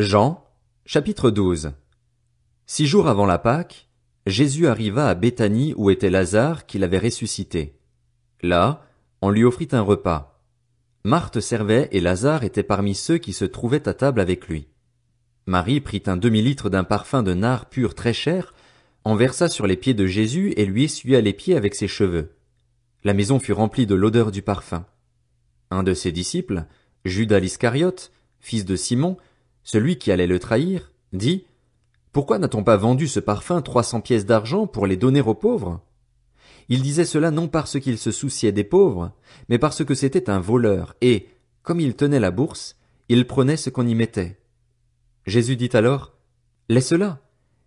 Jean, chapitre 12 Six jours avant la Pâque, Jésus arriva à Béthanie où était Lazare qu'il avait ressuscité. Là, on lui offrit un repas. Marthe servait et Lazare était parmi ceux qui se trouvaient à table avec lui. Marie prit un demi-litre d'un parfum de nard pur très cher, en versa sur les pieds de Jésus et lui essuya les pieds avec ses cheveux. La maison fut remplie de l'odeur du parfum. Un de ses disciples, Judas l'Iscariote, fils de Simon, celui qui allait le trahir, dit Pourquoi n'a-t-on pas vendu ce parfum trois cents pièces d'argent pour les donner aux pauvres? Il disait cela non parce qu'il se souciait des pauvres, mais parce que c'était un voleur, et, comme il tenait la bourse, il prenait ce qu'on y mettait. Jésus dit alors, Laisse-la.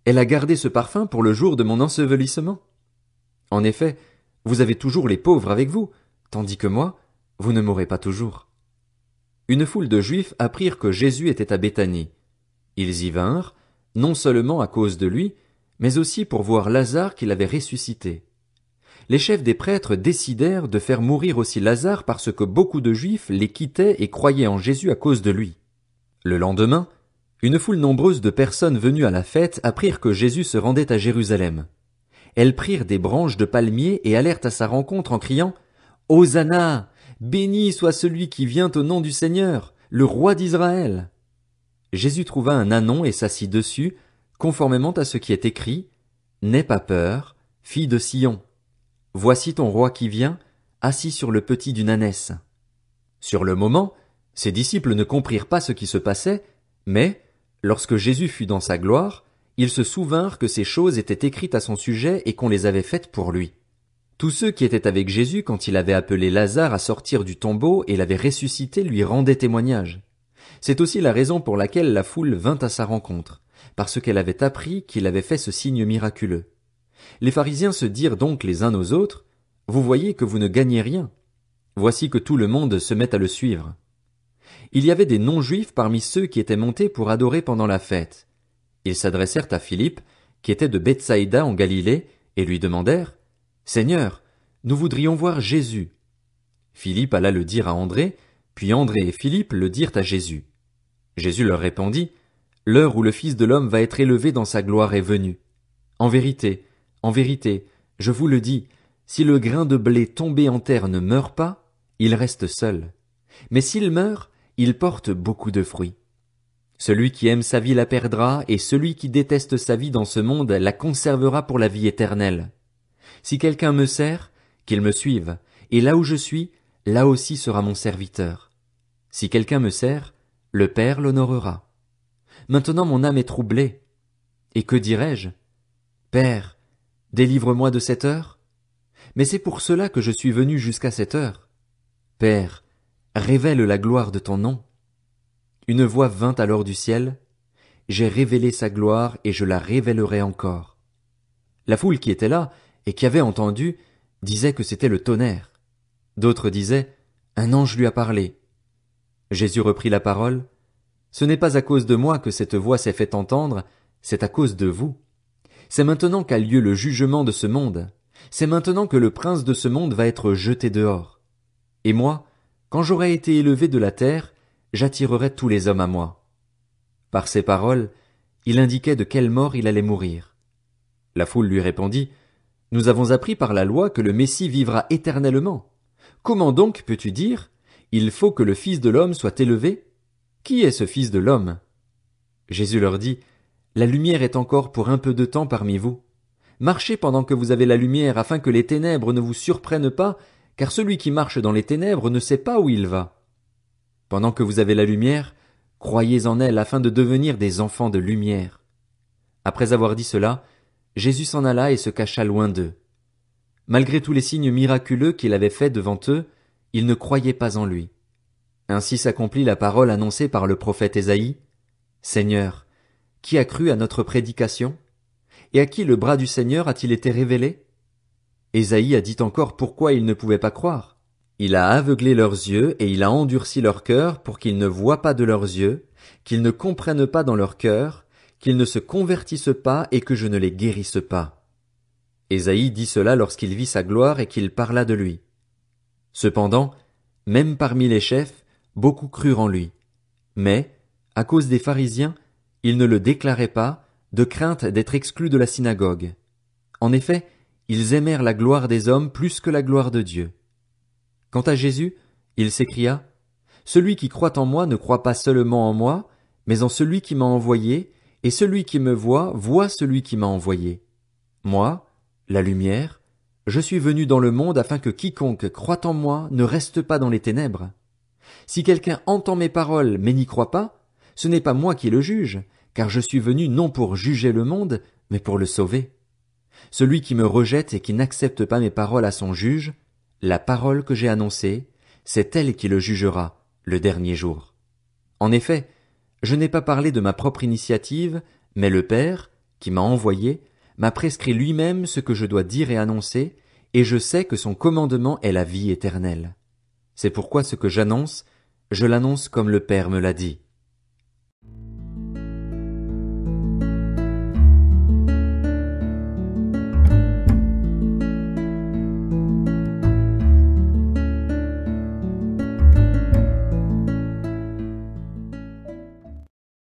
Elle a gardé ce parfum pour le jour de mon ensevelissement. En effet, vous avez toujours les pauvres avec vous, tandis que moi, vous ne m'aurez pas toujours. Une foule de Juifs apprirent que Jésus était à Béthanie. Ils y vinrent, non seulement à cause de lui, mais aussi pour voir Lazare qu'il avait ressuscité. Les chefs des prêtres décidèrent de faire mourir aussi Lazare parce que beaucoup de Juifs les quittaient et croyaient en Jésus à cause de lui. Le lendemain, une foule nombreuse de personnes venues à la fête apprirent que Jésus se rendait à Jérusalem. Elles prirent des branches de palmiers et allèrent à sa rencontre en criant Hosanna! Béni soit celui qui vient au nom du Seigneur, le roi d'Israël. Jésus trouva un anon et s'assit dessus, conformément à ce qui est écrit, N'aie pas peur, fille de Sion. Voici ton roi qui vient, assis sur le petit d'une ânesse. Sur le moment, ses disciples ne comprirent pas ce qui se passait, mais, lorsque Jésus fut dans sa gloire, ils se souvinrent que ces choses étaient écrites à son sujet et qu'on les avait faites pour lui. Tous ceux qui étaient avec Jésus quand il avait appelé Lazare à sortir du tombeau et l'avait ressuscité lui rendaient témoignage. C'est aussi la raison pour laquelle la foule vint à sa rencontre, parce qu'elle avait appris qu'il avait fait ce signe miraculeux. Les pharisiens se dirent donc les uns aux autres, Vous voyez que vous ne gagnez rien. Voici que tout le monde se met à le suivre. Il y avait des non-juifs parmi ceux qui étaient montés pour adorer pendant la fête. Ils s'adressèrent à Philippe, qui était de Bethsaïda en Galilée, et lui demandèrent, Seigneur, nous voudrions voir Jésus. Philippe alla le dire à André, puis André et Philippe le dirent à Jésus. Jésus leur répondit, L'heure où le Fils de l'homme va être élevé dans sa gloire est venue. En vérité, en vérité, je vous le dis, si le grain de blé tombé en terre ne meurt pas, il reste seul. Mais s'il meurt, il porte beaucoup de fruits. Celui qui aime sa vie la perdra, et celui qui déteste sa vie dans ce monde la conservera pour la vie éternelle. Si quelqu'un me sert, qu'il me suive, et là où je suis, là aussi sera mon serviteur. Si quelqu'un me sert, le Père l'honorera. Maintenant mon âme est troublée. Et que dirais-je? Père, délivre-moi de cette heure? Mais c'est pour cela que je suis venu jusqu'à cette heure. Père, révèle la gloire de ton nom. Une voix vint alors du ciel. J'ai révélé sa gloire et je la révélerai encore. La foule qui était là et qui avait entendu, disait que c'était le tonnerre. D'autres disaient, un ange lui a parlé. Jésus reprit la parole. Ce n'est pas à cause de moi que cette voix s'est fait entendre, c'est à cause de vous. C'est maintenant qu'a lieu le jugement de ce monde. C'est maintenant que le prince de ce monde va être jeté dehors. Et moi, quand j'aurai été élevé de la terre, j'attirerai tous les hommes à moi. Par ces paroles, il indiquait de quelle mort il allait mourir. La foule lui répondit, nous avons appris par la loi que le Messie vivra éternellement. Comment donc peux-tu dire Il faut que le Fils de l'homme soit élevé? Qui est ce Fils de l'homme? Jésus leur dit La lumière est encore pour un peu de temps parmi vous. Marchez pendant que vous avez la lumière afin que les ténèbres ne vous surprennent pas, car celui qui marche dans les ténèbres ne sait pas où il va. Pendant que vous avez la lumière, croyez en elle afin de devenir des enfants de lumière. Après avoir dit cela, Jésus s'en alla et se cacha loin d'eux. Malgré tous les signes miraculeux qu'il avait faits devant eux, ils ne croyaient pas en lui. Ainsi s'accomplit la parole annoncée par le prophète Ésaïe. Seigneur, qui a cru à notre prédication? Et à qui le bras du Seigneur a-t-il été révélé? Ésaïe a dit encore pourquoi ils ne pouvaient pas croire. Il a aveuglé leurs yeux et il a endurci leur cœur pour qu'ils ne voient pas de leurs yeux, qu'ils ne comprennent pas dans leur cœur, qu'ils ne se convertissent pas et que je ne les guérisse pas. Ésaïe dit cela lorsqu'il vit sa gloire et qu'il parla de lui. Cependant, même parmi les chefs, beaucoup crurent en lui. Mais, À cause des pharisiens, ils ne le déclaraient pas, de crainte d'être exclus de la synagogue. En effet, ils aimèrent la gloire des hommes plus que la gloire de Dieu. Quant à Jésus, il s'écria, Celui qui croit en moi ne croit pas seulement en moi, mais en celui qui m'a envoyé, et celui qui me voit voit celui qui m'a envoyé. Moi, la lumière, je suis venu dans le monde afin que quiconque croit en moi ne reste pas dans les ténèbres. Si quelqu'un entend mes paroles mais n'y croit pas, ce n'est pas moi qui le juge, car je suis venu non pour juger le monde, mais pour le sauver. Celui qui me rejette et qui n'accepte pas mes paroles à son juge, la parole que j'ai annoncée, c'est elle qui le jugera, le dernier jour. En effet, je n'ai pas parlé de ma propre initiative, mais le Père, qui m'a envoyé, m'a prescrit lui-même ce que je dois dire et annoncer, et je sais que son commandement est la vie éternelle. C'est pourquoi ce que j'annonce, je l'annonce comme le Père me l'a dit.